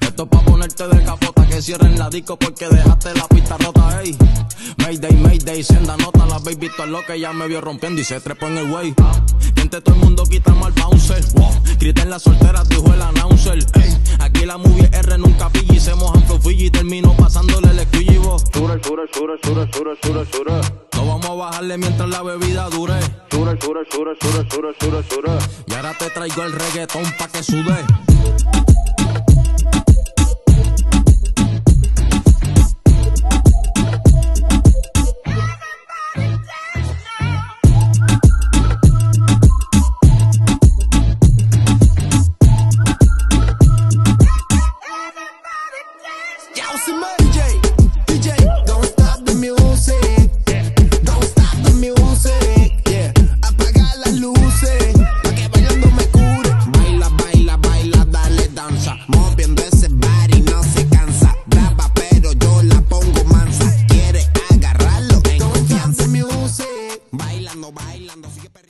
Esto es pa' ponerte de capota que cierren la disco porque dejaste la pista rota, ey. Mayday, Mayday, senda nota, la baby visto lo que ya me vio rompiendo y se trepó en el way. Gente, todo el mundo quita mal bouncer. Wow. en la soltera, dijo el announcer. Aquí la movie R nunca pilla se mojan flofilla y termino pasándole el esquillo sura, sura, sura, sura, sura, sura. No vamos a bajarle mientras la bebida dure. Sura, sura, sura, sura, sura, sura, sura. Y ahora te traigo el reggaetón pa' que sude. House and Mary J. bailando, bailando, sigue perdiendo.